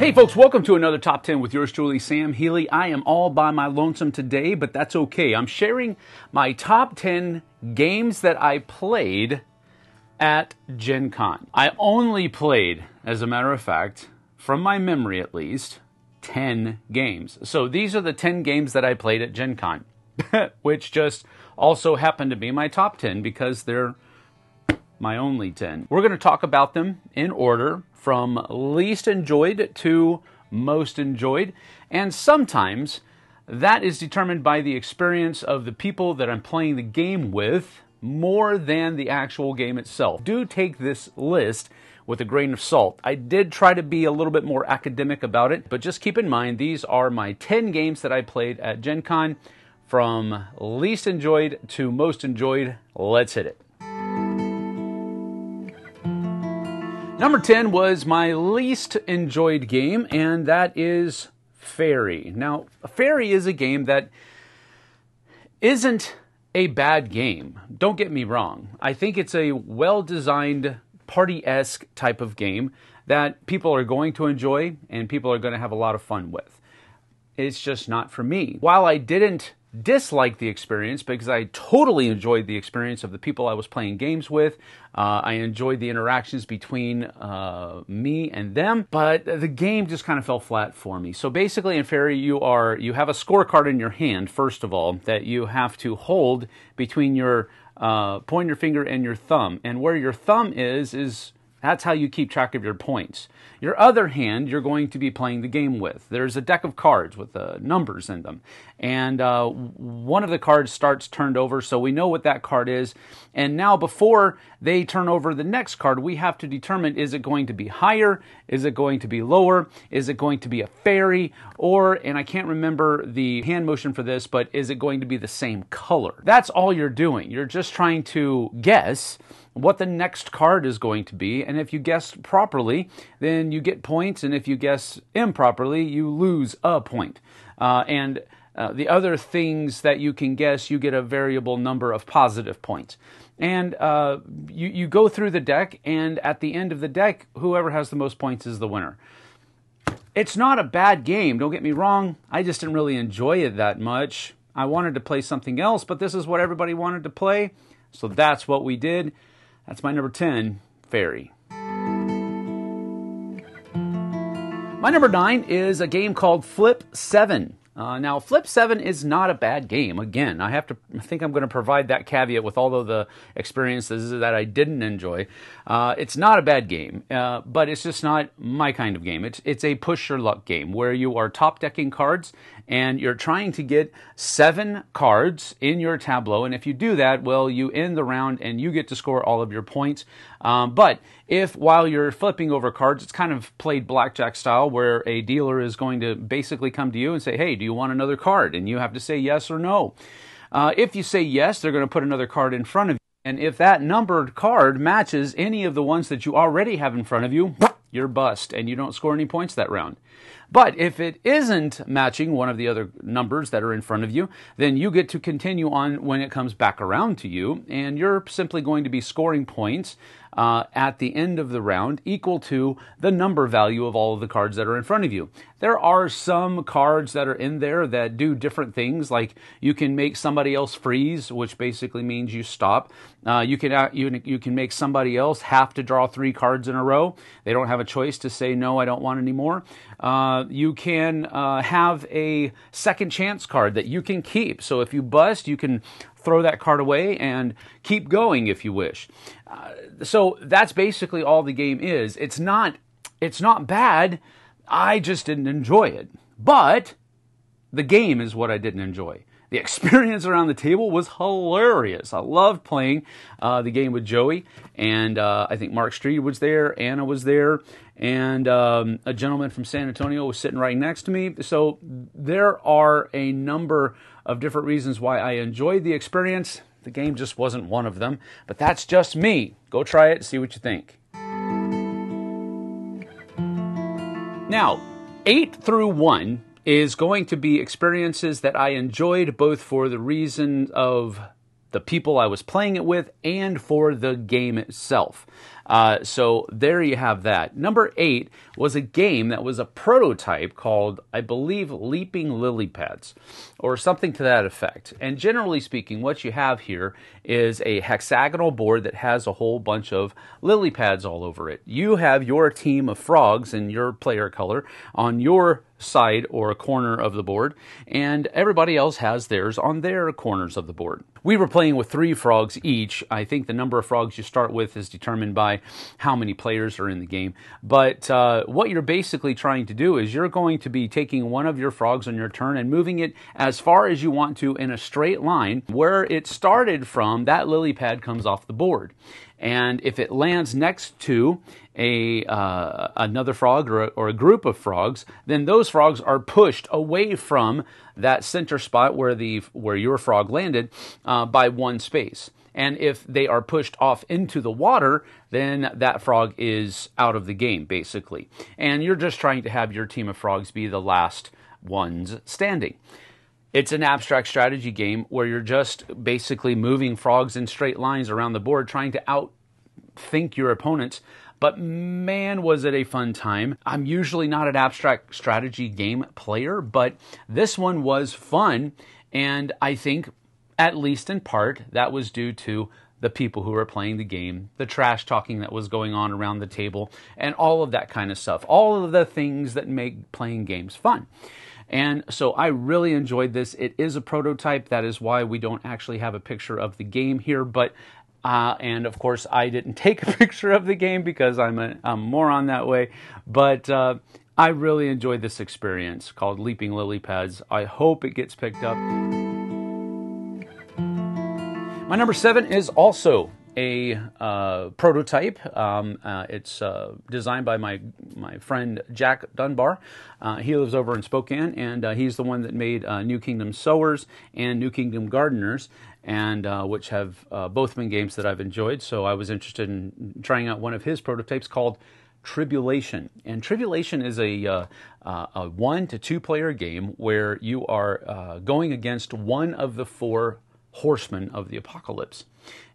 Hey, folks, welcome to another Top 10 with yours truly, Sam Healey. I am all by my lonesome today, but that's okay. I'm sharing my top 10 games that I played at Gen Con. I only played, as a matter of fact, from my memory at least, 10 games. So these are the 10 games that I played at Gen Con, which just also happen to be my top 10 because they're my only 10. We're going to talk about them in order from least enjoyed to most enjoyed. And sometimes that is determined by the experience of the people that I'm playing the game with more than the actual game itself. Do take this list with a grain of salt. I did try to be a little bit more academic about it, but just keep in mind these are my 10 games that I played at Gen Con from least enjoyed to most enjoyed. Let's hit it. Number 10 was my least enjoyed game, and that is Fairy. Now, Fairy is a game that isn't a bad game. Don't get me wrong. I think it's a well designed, party esque type of game that people are going to enjoy and people are going to have a lot of fun with. It's just not for me. While I didn't disliked the experience because I totally enjoyed the experience of the people I was playing games with. Uh, I enjoyed the interactions between uh, me and them, but the game just kind of fell flat for me. So basically, in Fairy, you are you have a scorecard in your hand first of all that you have to hold between your uh, pointer finger and your thumb, and where your thumb is is that's how you keep track of your points. Your other hand, you're going to be playing the game with. There's a deck of cards with uh, numbers in them. And uh, one of the cards starts turned over, so we know what that card is. And now, before they turn over the next card, we have to determine is it going to be higher? Is it going to be lower? Is it going to be a fairy? Or, and I can't remember the hand motion for this, but is it going to be the same color? That's all you're doing. You're just trying to guess what the next card is going to be. And if you guess properly, then you get points. And if you guess improperly, you lose a point. Uh, and uh, the other things that you can guess, you get a variable number of positive points. And uh, you, you go through the deck, and at the end of the deck, whoever has the most points is the winner. It's not a bad game, don't get me wrong. I just didn't really enjoy it that much. I wanted to play something else, but this is what everybody wanted to play. So that's what we did. That's my number 10, Fairy. My number 9 is a game called Flip 7. Uh, now, Flip 7 is not a bad game. Again, I have to I think I'm going to provide that caveat with all of the experiences that I didn't enjoy. Uh, it's not a bad game, uh, but it's just not my kind of game. It's, it's a push your luck game where you are top decking cards and you're trying to get seven cards in your tableau. And if you do that, well, you end the round and you get to score all of your points. Um, but if while you're flipping over cards, it's kind of played blackjack style where a dealer is going to basically come to you and say, hey, do you want another card? And you have to say yes or no. Uh, if you say yes, they're going to put another card in front of you. And if that numbered card matches any of the ones that you already have in front of you, you're bust and you don't score any points that round. But if it isn't matching one of the other numbers that are in front of you, then you get to continue on when it comes back around to you, and you're simply going to be scoring points uh, at the end of the round equal to the number value of all of the cards that are in front of you. There are some cards that are in there that do different things, like you can make somebody else freeze, which basically means you stop. Uh, you can uh, you, you can make somebody else have to draw three cards in a row. They don't have a choice to say no, I don't want any more. Uh, you can uh, have a second chance card that you can keep. So if you bust, you can throw that card away and keep going if you wish. Uh, so that's basically all the game is. It's not it's not bad. I just didn't enjoy it. But the game is what I didn't enjoy. The experience around the table was hilarious. I loved playing uh, the game with Joey, and uh, I think Mark Streed was there, Anna was there, and um, a gentleman from San Antonio was sitting right next to me. So there are a number of different reasons why I enjoyed the experience. The game just wasn't one of them, but that's just me. Go try it, see what you think. Now, 8 through 1 is going to be experiences that I enjoyed both for the reason of the people I was playing it with and for the game itself. Uh, so there you have that. Number eight was a game that was a prototype called, I believe, Leaping Lily Pads, or something to that effect. And generally speaking, what you have here is a hexagonal board that has a whole bunch of lily pads all over it. You have your team of frogs in your player color on your side or a corner of the board, and everybody else has theirs on their corners of the board. We were playing with three frogs each. I think the number of frogs you start with is determined by how many players are in the game. But uh, what you're basically trying to do is you're going to be taking one of your frogs on your turn and moving it as far as you want to in a straight line. Where it started from, that lily pad comes off the board. And if it lands next to a uh, another frog or a, or a group of frogs, then those frogs are pushed away from that center spot where the where your frog landed uh, by one space. And if they are pushed off into the water, then that frog is out of the game, basically. And you're just trying to have your team of frogs be the last ones standing. It's an abstract strategy game where you're just basically moving frogs in straight lines around the board, trying to outthink your opponents but man, was it a fun time. I'm usually not an abstract strategy game player, but this one was fun. And I think, at least in part, that was due to the people who were playing the game, the trash talking that was going on around the table, and all of that kind of stuff. All of the things that make playing games fun. And so I really enjoyed this. It is a prototype. That is why we don't actually have a picture of the game here. But uh, and of course, I didn't take a picture of the game because I'm a, a moron that way. But uh, I really enjoyed this experience called Leaping Lily Pads. I hope it gets picked up. My number seven is also a uh, prototype. Um, uh, it's uh, designed by my my friend Jack Dunbar. Uh, he lives over in Spokane, and uh, he's the one that made uh, New Kingdom Sowers and New Kingdom Gardeners and which have both been games that I've enjoyed. So I was interested in trying out one of his prototypes called Tribulation. And Tribulation is a, uh, uh a one to two player game where you are uh, going against one of the four horsemen of the apocalypse.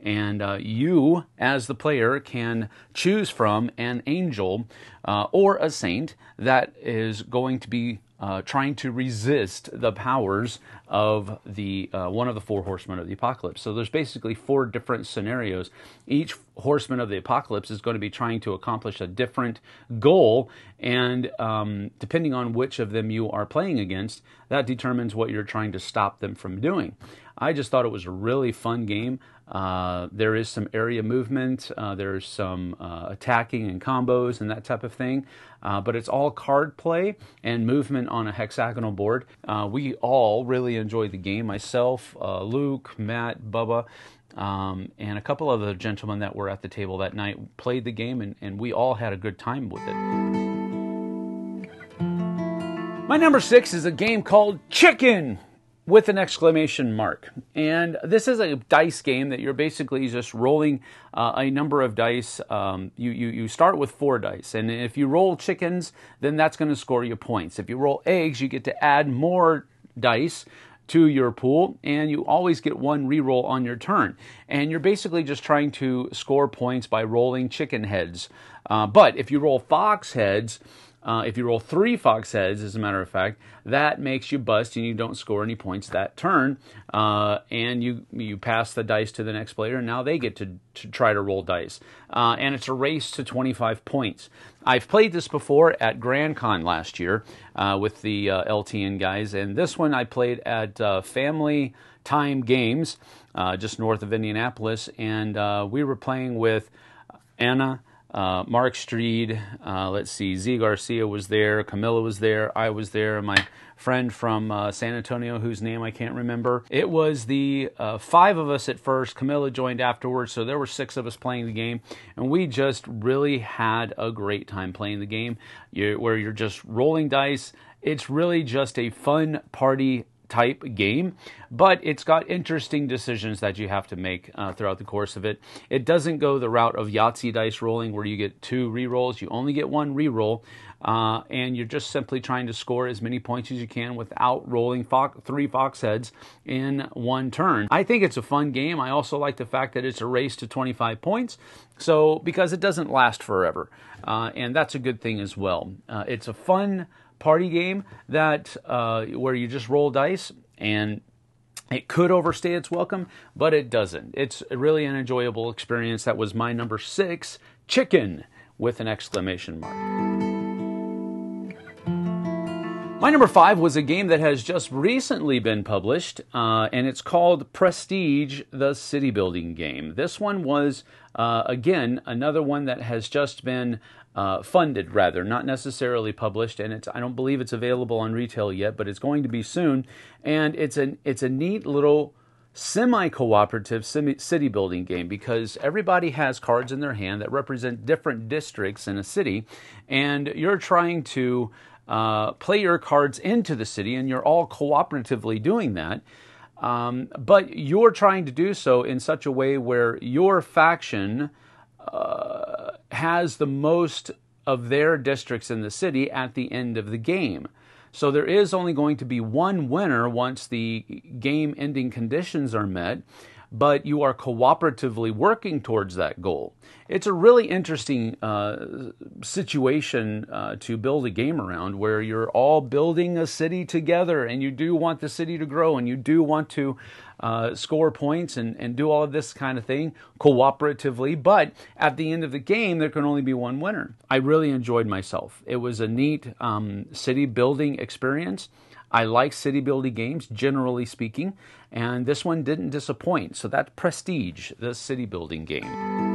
And uh, you, as the player, can choose from an angel or a saint that is going to be uh, trying to resist the powers of the uh, one of the four horsemen of the apocalypse. So there's basically four different scenarios. Each horseman of the apocalypse is going to be trying to accomplish a different goal, and um, depending on which of them you are playing against, that determines what you're trying to stop them from doing. I just thought it was a really fun game. Uh, there is some area movement, uh, there's some uh, attacking and combos and that type of thing, uh, but it's all card play and movement on a hexagonal board. Uh, we all really enjoyed the game. Myself, uh, Luke, Matt, Bubba, um, and a couple of the gentlemen that were at the table that night played the game, and, and we all had a good time with it. My number six is a game called Chicken with an exclamation mark. And this is a dice game that you're basically just rolling uh, a number of dice. Um, you, you, you start with four dice. And if you roll chickens, then that's going to score you points. If you roll eggs, you get to add more dice to your pool, and you always get one reroll on your turn. And you're basically just trying to score points by rolling chicken heads. Uh, but if you roll fox heads, uh, if you roll three fox heads, as a matter of fact, that makes you bust and you don't score any points that turn. Uh, and you you pass the dice to the next player, and now they get to, to try to roll dice. Uh, and it's a race to 25 points. I've played this before at Grand Con last year uh, with the uh, LTN guys, and this one I played at uh, Family Time Games, just north of Indianapolis, and we were playing with Anna uh, Mark Streed, uh, let's see, Zee Garcia was there, Camilla was there, I was there, and my friend from uh, San Antonio, whose name I can't remember. It was the uh, five of us at first. Camilla joined afterwards, so there were six of us playing the game, and we just really had a great time playing the game. You're, where you're just rolling dice. It's really just a fun party type game, but it's got interesting decisions that you have to make uh, throughout the course of it. It doesn't go the route of Yahtzee dice rolling where you get two re-rolls. You only get one re-roll, uh, and you're just simply trying to score as many points as you can without rolling fo- three fox heads in one turn. I think it's a fun game. I also like the fact that it's a race to 25 points, so because it doesn't last forever, uh, and that's a good thing as well. Uh, it's a fun party game that uh, where you just roll dice and it could overstay its welcome, but it doesn't. It's really an enjoyable experience. That was my number six, Chicken, with an exclamation mark. My number five was a game that has just recently been published, uh, and it's called Prestige, the city building game. This one was, uh, again, another one that has just been uh, funded, rather, not necessarily published, and it's I don't believe it's available on retail yet, but it's going to be soon. And it's an it's a neat little semi-cooperative city building game because everybody has cards in their hand that represent different districts in a city, and you're trying to uh, play your cards into the city, and you're all cooperatively doing that. Um, but you're trying to do so in such a way where your faction uh, has the most of their districts in the city at the end of the game. So there is only going to be one winner once the game ending conditions are met but you are cooperatively working towards that goal. It's a really interesting uh, situation uh, to build a game around where you're all building a city together and you do want the city to grow and you do want to uh, score points and, and do all of this kind of thing cooperatively. But at the end of the game, there can only be one winner. I really enjoyed myself. It was a neat um, city building experience. I like city building games, generally speaking, and this one didn't disappoint. So that's Prestige, the city building game.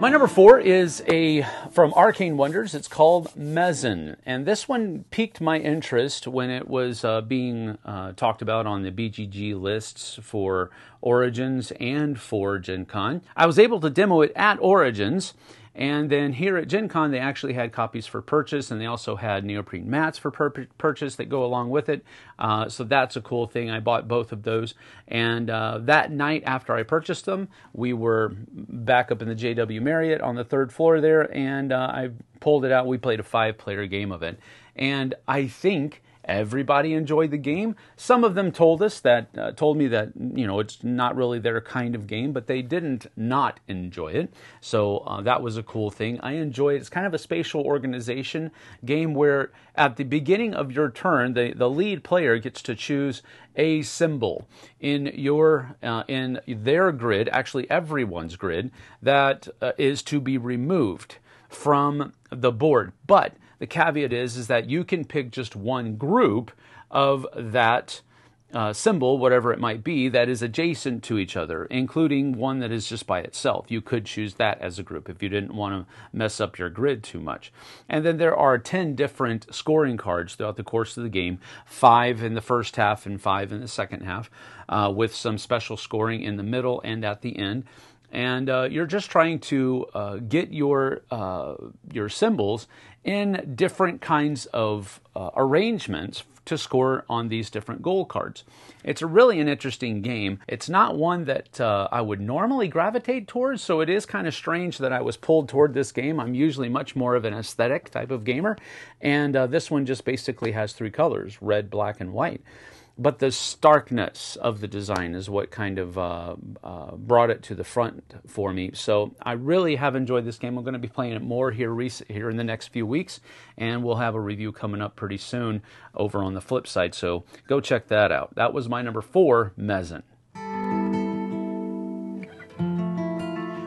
My number four is a from Arcane Wonders. It's called Mezen, and this one piqued my interest when it was uh, being uh, talked about on the BGG lists for Origins and for Gen Con. I was able to demo it at Origins, and then here at Gen Con, they actually had copies for purchase, and they also had neoprene mats for pur- purchase that go along with it. Uh, so that's a cool thing. I bought both of those. And uh, that night after I purchased them, we were back up in the JW Marriott on the third floor there, and uh, I pulled it out. We played a five player game of it. And I think everybody enjoyed the game. Some of them told us that, uh, told me that, you know, it's not really their kind of game, but they didn't not enjoy it. So uh, that was a cool thing. I enjoy it. It's kind of a spatial organization game where at the beginning of your turn, the, the lead player gets to choose a symbol in your uh, in their grid, actually everyone's grid, that uh, is to be removed from the board. But the caveat is, is that you can pick just one group of that uh, symbol, whatever it might be, that is adjacent to each other, including one that is just by itself. You could choose that as a group if you didn't want to mess up your grid too much. And then there are 10 different scoring cards throughout the course of the game five in the first half and five in the second half, uh, with some special scoring in the middle and at the end and uh, you're just trying to uh, get your uh, your symbols in different kinds of uh, arrangements to score on these different goal cards. It's really an interesting game. It's not one that uh, I would normally gravitate towards, so it is kind of strange that I was pulled toward this game. I'm usually much more of an aesthetic type of gamer, and uh, this one just basically has three colors red, black, and white but the starkness of the design is what kind of uh, uh, brought it to the front for me. So I really have enjoyed this game. I'm going to be playing it more here rec- here in the next few weeks, and we'll have a review coming up pretty soon over on the flip side. So go check that out. That was my number four, Mezen.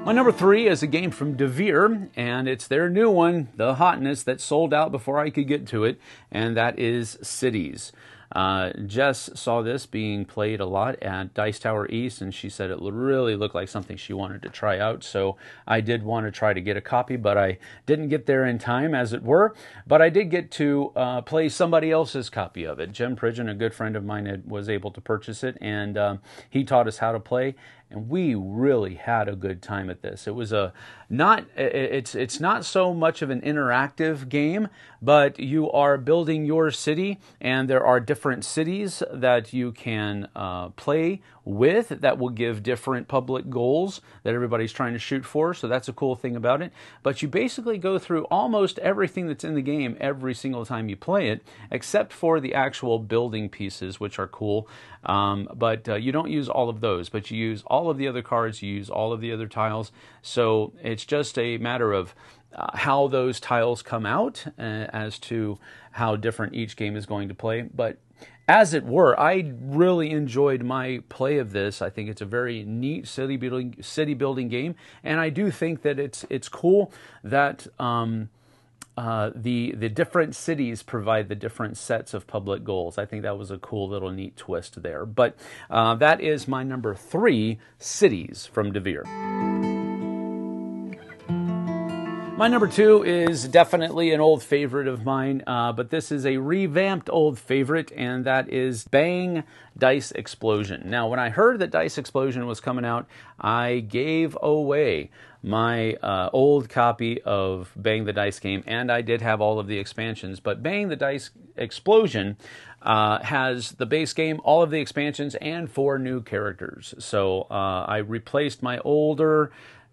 My number three is a game from Devir, and it's their new one, The Hotness, that sold out before I could get to it, and that is Cities. Uh, Jess saw this being played a lot at Dice Tower East, and she said it really looked like something she wanted to try out. So I did want to try to get a copy, but I didn't get there in time, as it were. But I did get to uh, play somebody else's copy of it. Jim Pridgeon, a good friend of mine, had, was able to purchase it, and um, he taught us how to play and we really had a good time at this. It was a not it's it's not so much of an interactive game, but you are building your city, and there are different cities that you can uh, play with that will give different public goals that everybody's trying to shoot for. So that's a cool thing about it. But you basically go through almost everything that's in the game every single time you play it, except for the actual building pieces, which are cool. Um, but uh, you don't use all of those, but you use all of the other cards, you use all of the other tiles. So it's just a matter of uh, how those tiles come out uh, as to how different each game is going to play. But as it were, I really enjoyed my play of this. I think it's a very neat city building city building game, and I do think that it's it's cool that. Um, uh, the the different cities provide the different sets of public goals. I think that was a cool little neat twist there. But uh, that is my number three cities from Devir. My number two is definitely an old favorite of mine, uh, but this is a revamped old favorite, and that is Bang Dice Explosion. Now, when I heard that Dice Explosion was coming out, I gave away my uh, old copy of Bang the Dice game, and I did have all of the expansions. But Bang the Dice Explosion uh, has the base game, all of the expansions, and four new characters. So uh, I replaced my older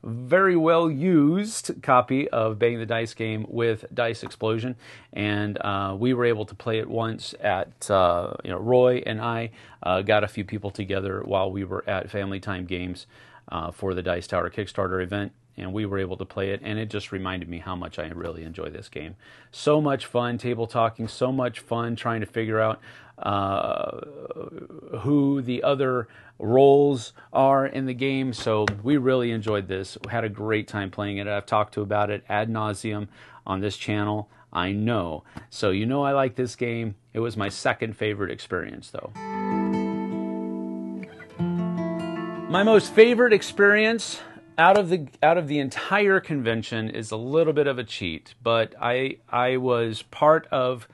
very well used copy of Bang the Dice game with Dice Explosion, and uh, we were able to play it once at uh, you know Roy and I uh, got a few people together while we were at Family Time Games uh, for the Dice Tower Kickstarter event, and we were able to play it, and it just reminded me how much I really enjoy this game. So much fun table talking, so much fun trying to figure out uh, who the other roles are in the game. So we really enjoyed this. We had a great time playing it. I've talked to about it ad nauseum on this channel. I know. So you know I like this game. It was my second favorite experience though. My most favorite experience out of the out of the entire convention is a little bit of a cheat, but I I was part of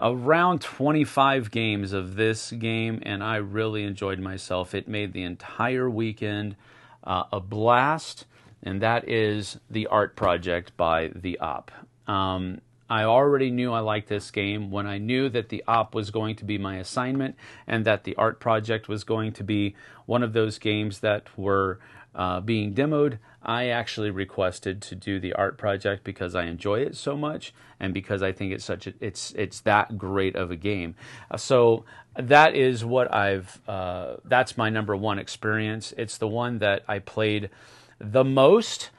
around 25 games of this game, and I really enjoyed myself. It made the entire weekend uh, a blast, and that is the art project by the Op. Um, I already knew I liked this game when I knew that the op was going to be my assignment and that the art project was going to be one of those games that were uh, being demoed, I actually requested to do the art project because I enjoy it so much and because I think it's such a, it's it's that great of a game. Uh, so that is what I've uh, that's my number one experience. It's the one that I played the most.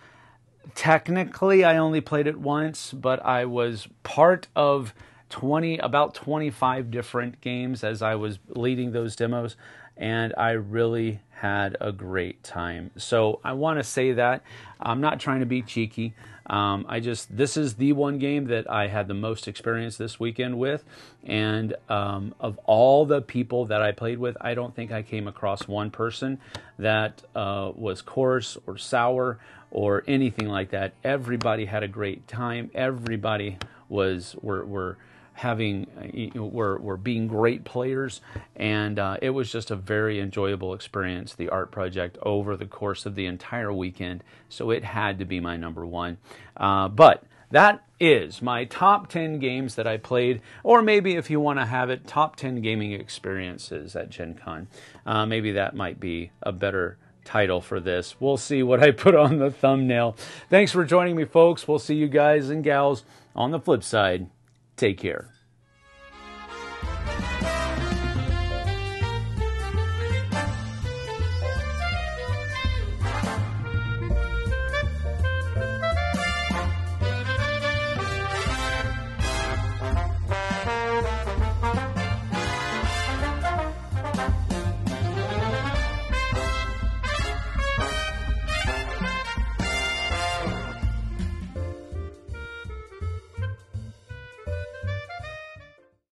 Technically, I only played it once, but I was part of 20 about 25 different games as I was leading those demos and I really had a great time. So I want to say that I'm not trying to be cheeky. Um, I just this is the one game that I had the most experience this weekend with, and um, of all the people that I played with, I don't think I came across one person that uh, was coarse or sour or anything like that. Everybody had a great time. Everybody was were were having uh, were were being great players, and uh, it was just a very enjoyable experience. The art project over the course of the entire weekend, so it had to be my number one. Uh, but that is my top 10 games that I played, or maybe if you want to have it, top 10 gaming experiences at Gen Con. Uh, maybe that might be a better title for this. We'll see what I put on the thumbnail. Thanks for joining me, folks. We'll see you guys and gals on the flip side. Take care.